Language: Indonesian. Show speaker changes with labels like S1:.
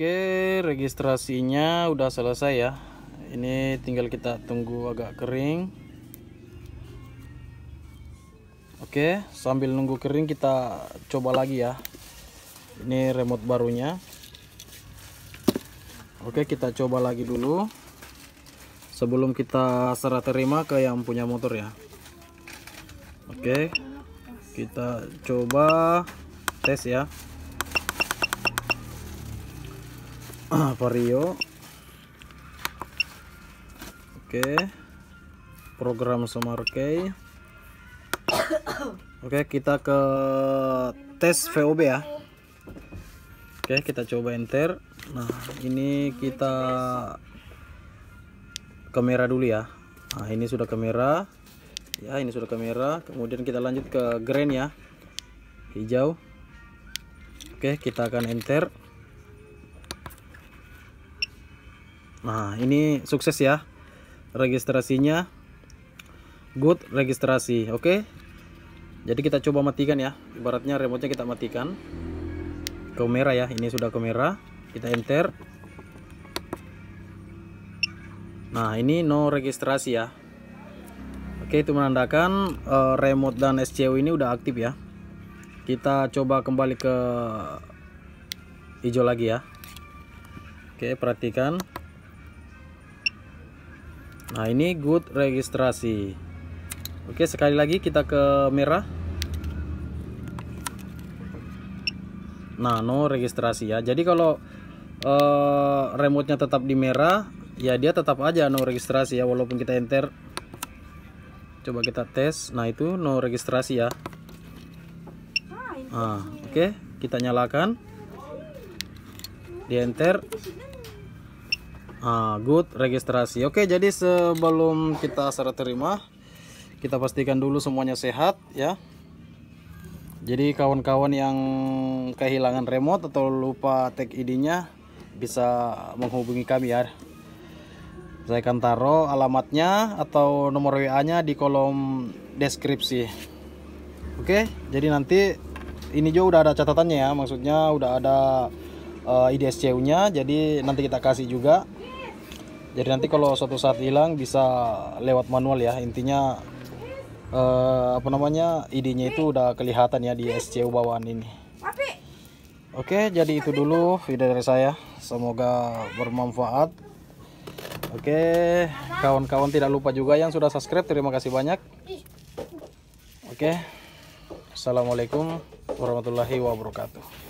S1: Oke, registrasinya udah selesai ya. Ini tinggal kita tunggu agak kering. Oke, sambil nunggu kering kita coba lagi ya. Ini remote barunya. Oke, kita coba lagi dulu. Sebelum kita serah terima ke yang punya motor ya. Oke, kita coba tes ya. Vario oke program Key. oke kita ke tes VOB ya oke kita coba enter. Nah ini kita kamera dulu ya. Nah ini sudah kamera. Ya ini sudah kamera. Kemudian kita lanjut ke grand ya. Hijau. Oke kita akan enter Nah, ini sukses ya. Registrasinya good registrasi. Oke. Jadi kita coba matikan ya. Ibaratnya remote-nya kita matikan. Kamera ya. Ini sudah kamera. Kita enter. Nah, ini no registrasi ya. Oke, itu menandakan uh, remote dan SCU ini udah aktif ya. Kita coba kembali ke hijau lagi ya. Oke, perhatikan. Nah ini good registrasi. Oke sekali lagi kita ke merah. Nah no registrasi ya. Jadi kalau uh, remote-nya tetap di merah Ya dia tetap aja no registrasi ya Walaupun kita enter. Coba kita tes. Nah itu no registrasi ya. Nah oke. Okay. kita nyalakan. Di enter ah, good registrasi. Oke jadi sebelum kita serah terima kita pastikan dulu semuanya sehat ya. Jadi kawan-kawan yang kehilangan remote atau lupa tag ID nya bisa menghubungi kami ya. Saya akan taruh alamatnya atau nomor WA nya di kolom deskripsi. Oke jadi nanti ini juga udah ada catatannya ya. Maksudnya udah ada uh, eh, IDSCU nya jadi nanti kita kasih juga jadi nanti kalau suatu saat hilang bisa lewat manual ya. Intinya eh, apa namanya ID-nya itu udah kelihatan ya di SCU bawaan ini. Oke jadi itu dulu video dari saya. Semoga bermanfaat. Oke kawan-kawan tidak lupa juga yang sudah subscribe terima kasih banyak. Oke Assalamualaikum warahmatullahi wabarakatuh